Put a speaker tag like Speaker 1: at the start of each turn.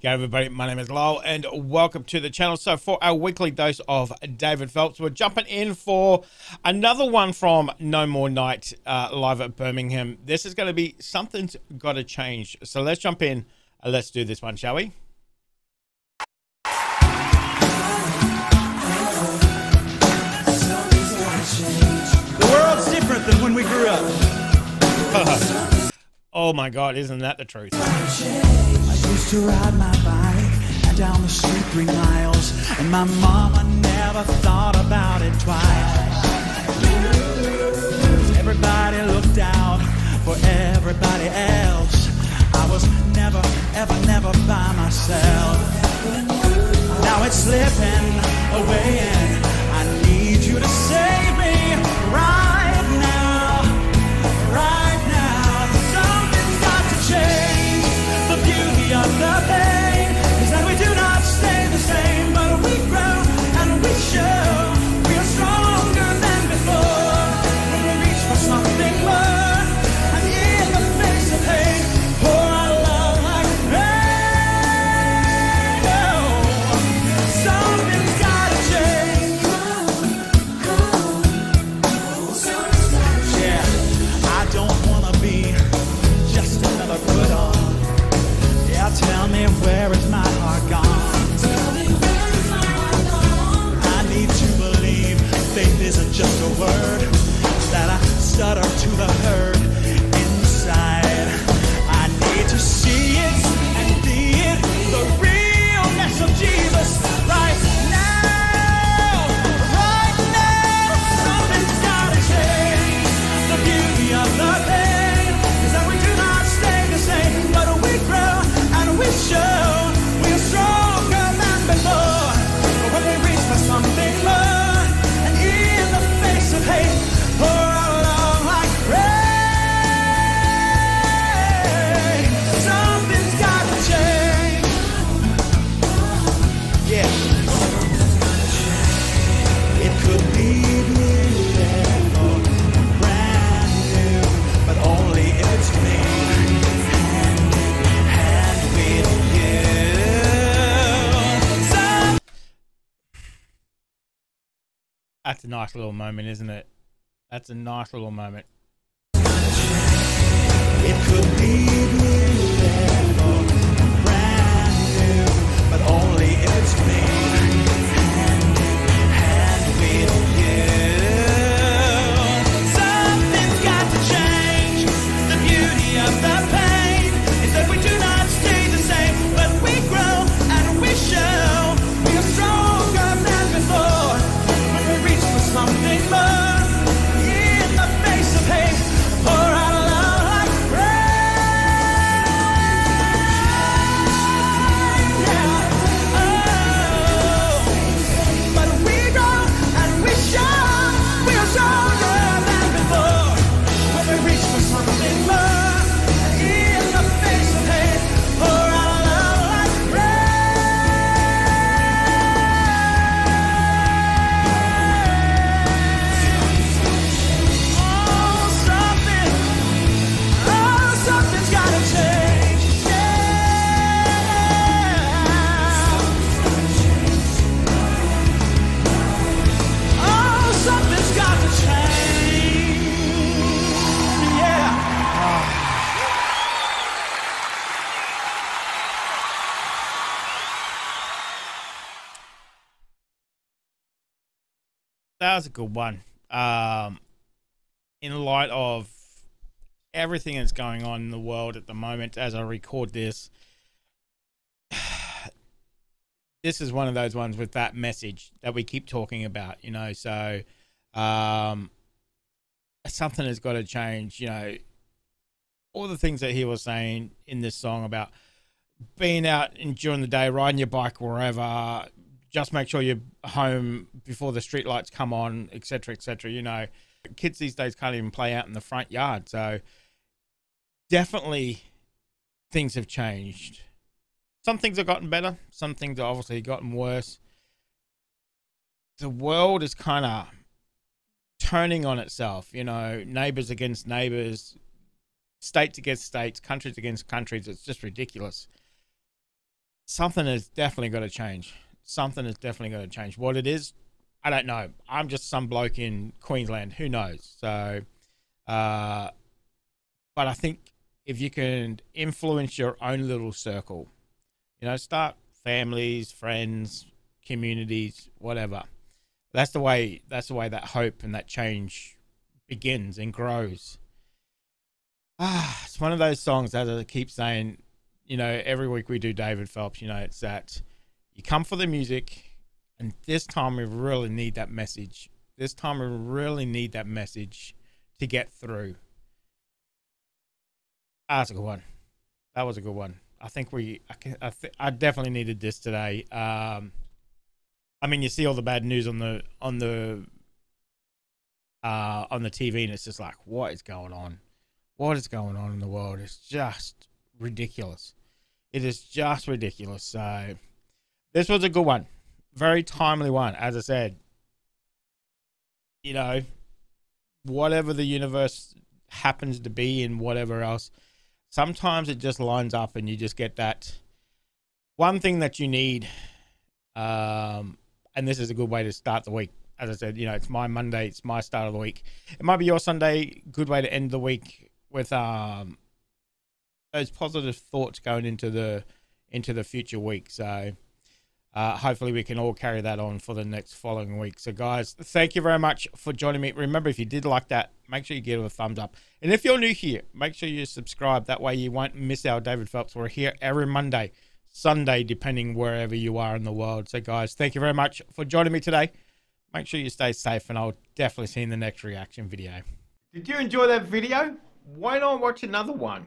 Speaker 1: G'day everybody, my name is Lowell and welcome to the channel. So for our weekly dose of David Phelps, we're jumping in for another one from No More Night uh, live at Birmingham. This is going to be Something's Got to Change. So let's jump in and let's do this one, shall we?
Speaker 2: The world's different than when we grew up.
Speaker 1: oh my God, isn't that the truth?
Speaker 2: Used to ride my bike and down the street three miles, and my mama never thought about it twice. Everybody looked out for everybody else. I was never, ever, never by myself. Now it's slipping away, stutter to the herd
Speaker 1: That's a nice little moment, isn't it? That's a nice little moment. That was a good one. Um, in light of everything that's going on in the world at the moment, as I record this, this is one of those ones with that message that we keep talking about. You know, so um, something has got to change. You know, all the things that he was saying in this song about being out in, during the day, riding your bike wherever, just make sure you're home before the street lights come on, etc., etc. You know, kids these days can't even play out in the front yard, so definitely things have changed. Some things have gotten better, some things have obviously gotten worse. The world is kind of turning on itself, you know, neighbors against neighbors, states against states, countries against countries. It's just ridiculous. something has definitely got to change. Something has definitely got to change. What it is, I don't know. I'm just some bloke in Queensland. Who knows? So, uh, but I think if you can influence your own little circle, you know, start families, friends, communities, whatever. That's the way. That's the way that hope and that change begins and grows. Ah, it's one of those songs as I keep saying. You know, every week we do David Phelps. You know, it's that you come for the music, and this time we really need that message. This time we really need that message to get through. Ah, that's a good one. That was a good one. I think we, I, can, I, th- I definitely needed this today. Um, I mean, you see all the bad news on the on the uh, on the TV, and it's just like, what is going on? What is going on in the world? It's just ridiculous. It is just ridiculous. So, this was a good one, very timely one. As I said, you know, whatever the universe happens to be, and whatever else, sometimes it just lines up, and you just get that one thing that you need. Um, and this is a good way to start the week. As I said, you know, it's my Monday, it's my start of the week. It might be your Sunday. Good way to end the week with um those positive thoughts going into the into the future week. So uh, hopefully we can all carry that on for the next following week. So guys, thank you very much for joining me. Remember, if you did like that, make sure you give it a thumbs up. And if you're new here, make sure you subscribe. That way you won't miss our David Phelps. We're here every Monday. Sunday, depending wherever you are in the world. So, guys, thank you very much for joining me today. Make sure you stay safe, and I'll definitely see you in the next reaction video. Did you enjoy that video? Why not watch another one?